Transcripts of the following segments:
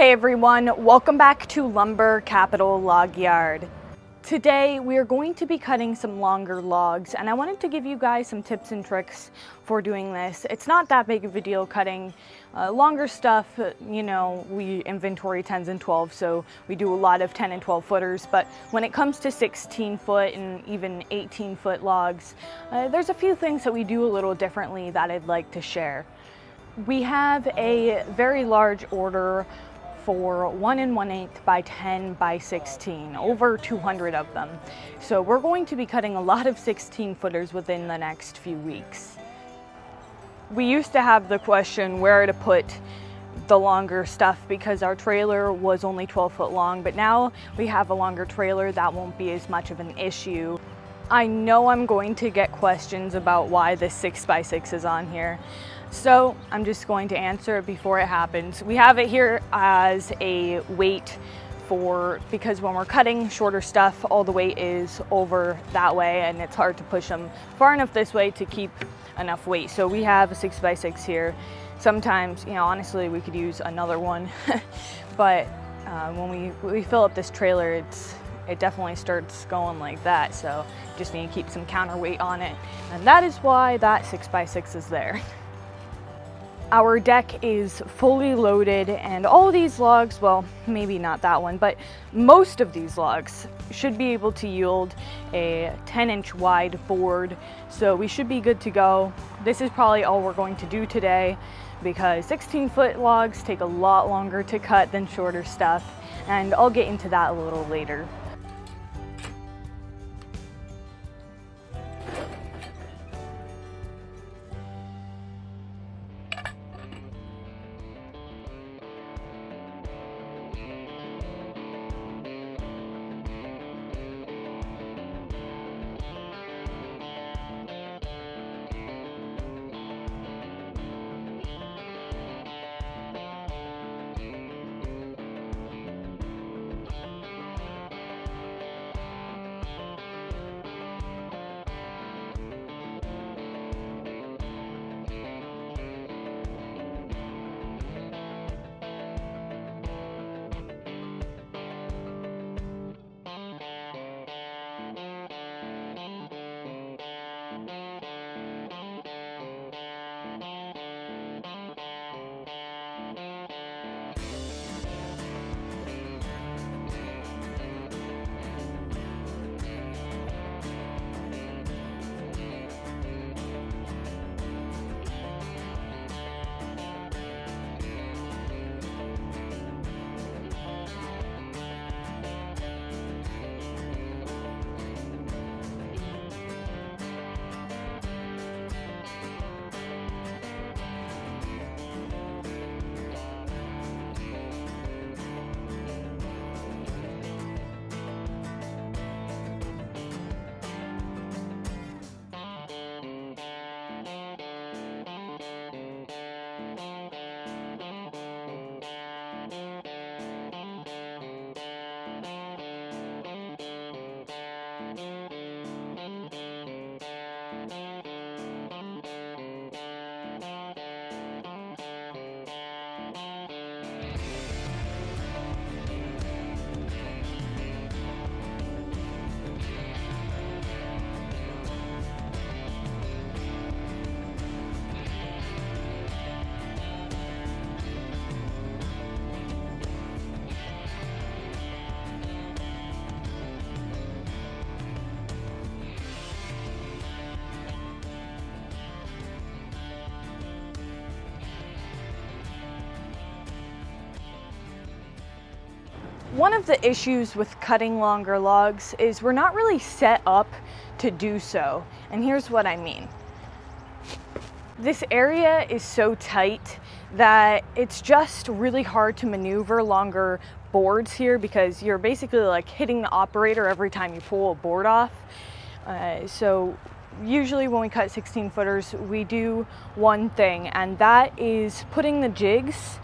Hey everyone, welcome back to Lumber Capital Log Yard. Today we are going to be cutting some longer logs and I wanted to give you guys some tips and tricks for doing this. It's not that big of a deal cutting uh, longer stuff, you know, we inventory 10s and 12s so we do a lot of 10 and 12 footers but when it comes to 16 foot and even 18 foot logs, uh, there's a few things that we do a little differently that I'd like to share. We have a very large order for one and one eighth by 10 by 16, over 200 of them. So we're going to be cutting a lot of 16 footers within the next few weeks. We used to have the question where to put the longer stuff because our trailer was only 12 foot long, but now we have a longer trailer that won't be as much of an issue. I know I'm going to get questions about why the 6x6 is on here. So I'm just going to answer it before it happens. We have it here as a weight for, because when we're cutting shorter stuff, all the weight is over that way and it's hard to push them far enough this way to keep enough weight. So we have a six by six here. Sometimes, you know, honestly, we could use another one, but uh, when we, we fill up this trailer, it's it definitely starts going like that. So just need to keep some counterweight on it. And that is why that six by six is there. Our deck is fully loaded and all these logs, well, maybe not that one, but most of these logs should be able to yield a 10 inch wide board. So we should be good to go. This is probably all we're going to do today because 16 foot logs take a lot longer to cut than shorter stuff. And I'll get into that a little later. One of the issues with cutting longer logs is we're not really set up to do so. And here's what I mean. This area is so tight that it's just really hard to maneuver longer boards here because you're basically like hitting the operator every time you pull a board off. Uh, so usually when we cut 16 footers, we do one thing and that is putting the jigs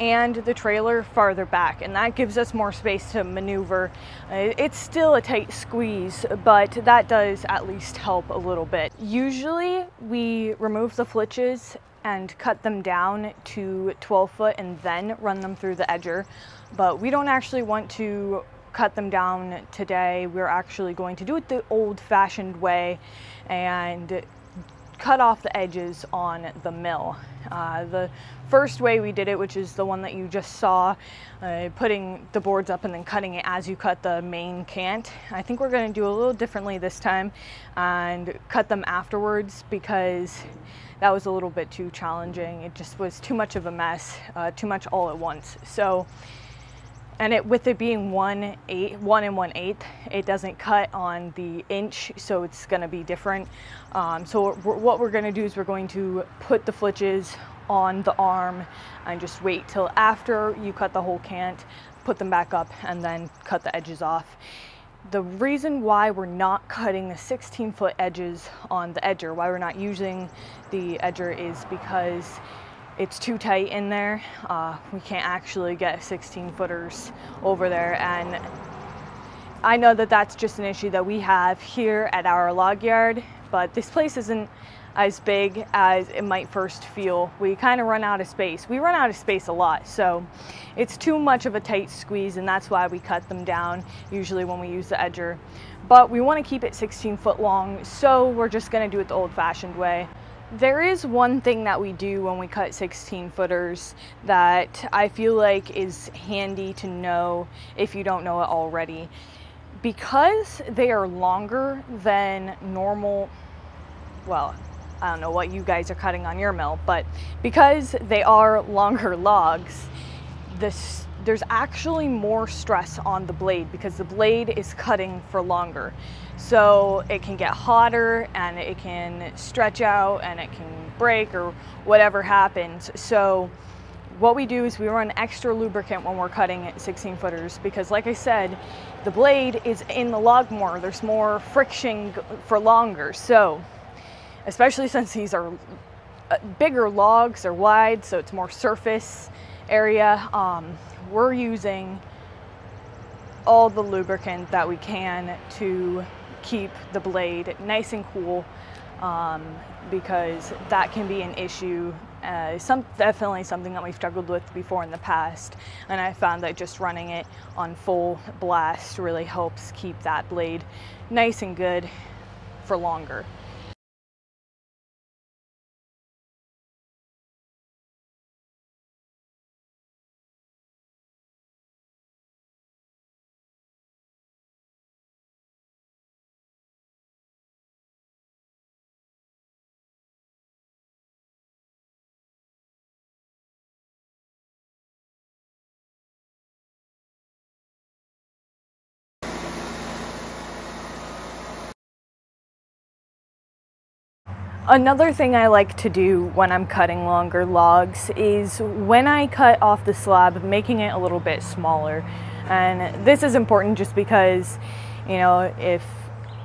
and the trailer farther back and that gives us more space to maneuver. Uh, it's still a tight squeeze but that does at least help a little bit. Usually we remove the flitches and cut them down to 12 foot and then run them through the edger. But we don't actually want to cut them down today. We're actually going to do it the old fashioned way and cut off the edges on the mill. Uh, the first way we did it, which is the one that you just saw, uh, putting the boards up and then cutting it as you cut the main cant. I think we're going to do a little differently this time and cut them afterwards because that was a little bit too challenging. It just was too much of a mess, uh, too much all at once. So and it with it being one eight one and one eighth it doesn't cut on the inch so it's going to be different. Um, so what we're going to do is we're going to put the flitches on the arm and just wait till after you cut the whole cant put them back up and then cut the edges off. The reason why we're not cutting the 16 foot edges on the edger why we're not using the edger is because it's too tight in there. Uh, we can't actually get 16 footers over there. And I know that that's just an issue that we have here at our log yard, but this place isn't as big as it might first feel. We kind of run out of space. We run out of space a lot, so it's too much of a tight squeeze and that's why we cut them down usually when we use the edger. But we want to keep it 16 foot long, so we're just going to do it the old fashioned way. There is one thing that we do when we cut 16 footers that I feel like is handy to know if you don't know it already. Because they are longer than normal, well, I don't know what you guys are cutting on your mill, but because they are longer logs, this there's actually more stress on the blade because the blade is cutting for longer. So it can get hotter and it can stretch out and it can break or whatever happens. So what we do is we run extra lubricant when we're cutting at 16 footers because like I said, the blade is in the log more. There's more friction for longer. So especially since these are uh, bigger logs, they're wide, so it's more surface area. Um, we're using all the lubricant that we can to keep the blade nice and cool um, because that can be an issue. Uh, some definitely something that we've struggled with before in the past, and I found that just running it on full blast really helps keep that blade nice and good for longer. Another thing I like to do when I'm cutting longer logs is when I cut off the slab, making it a little bit smaller. And this is important just because, you know, if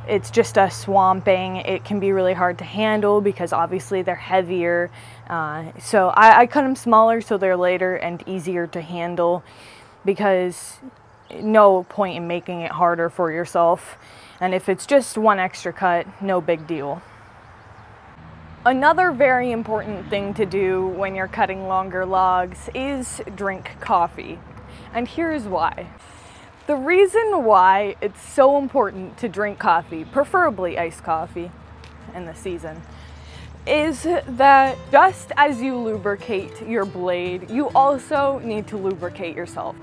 it's just a swamping, it can be really hard to handle because obviously they're heavier. Uh, so I, I cut them smaller so they're lighter and easier to handle because no point in making it harder for yourself. And if it's just one extra cut, no big deal. Another very important thing to do when you're cutting longer logs is drink coffee. And here's why. The reason why it's so important to drink coffee, preferably iced coffee in the season, is that just as you lubricate your blade, you also need to lubricate yourself.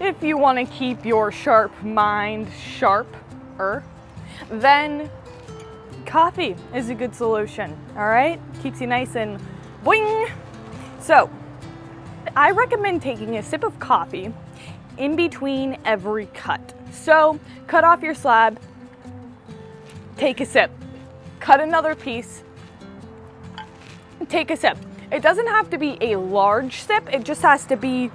If you want to keep your sharp mind sharper, then coffee is a good solution, all right? Keeps you nice and boing. So, I recommend taking a sip of coffee in between every cut. So, cut off your slab, take a sip, cut another piece, take a sip. It doesn't have to be a large sip, it just has to be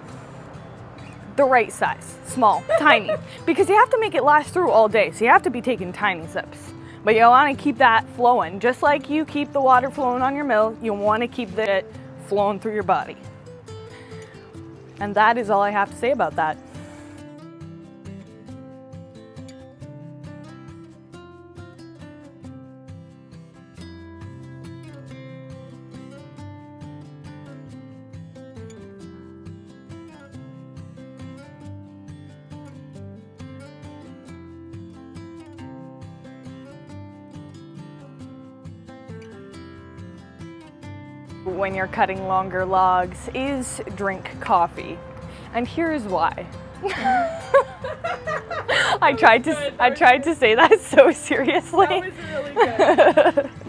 the right size, small, tiny, because you have to make it last through all day. So you have to be taking tiny sips. But you want to keep that flowing. Just like you keep the water flowing on your mill, you want to keep it flowing through your body. And that is all I have to say about that. When you're cutting longer logs is drink coffee. And here's why. I tried to I tried to say that so seriously. That really.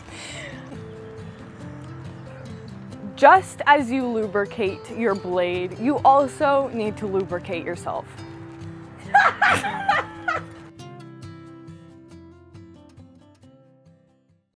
Just as you lubricate your blade, you also need to lubricate yourself.